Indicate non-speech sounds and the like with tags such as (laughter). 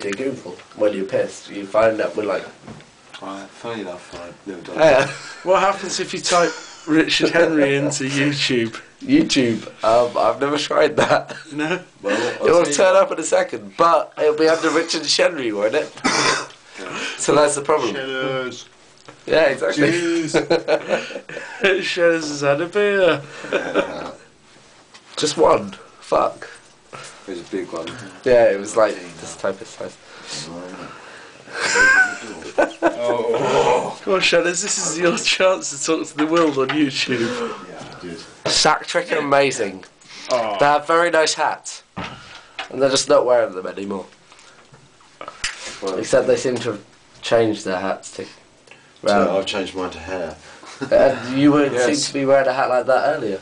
to Google when you're pissed. You find that we're like, Right, funny enough, I've never done hey, What happens if you type Richard Henry into YouTube? YouTube. Um, I've never tried that. No? Well, It I'll will tell you turn what. up in a second, but it'll be under Richard Henry, won't it? (coughs) so that's the problem. Shenners. Yeah, exactly. (laughs) It shows us had a beer. Just one. Fuck. There's a big one. (laughs) Yeah, it was like this type of size. (laughs) oh, Come on, Shenners, this is your chance to talk to the world on YouTube. yeah, I. Sack Trick are amazing. Oh. They have very nice hats. And they're just not wearing them anymore. Well, Except they seem to have changed their hats to. so I've changed mine to hair. And you would (laughs) Yes. seem to be wearing a hat like that earlier.